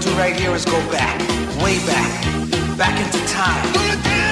do right here is go back, way back, back into time.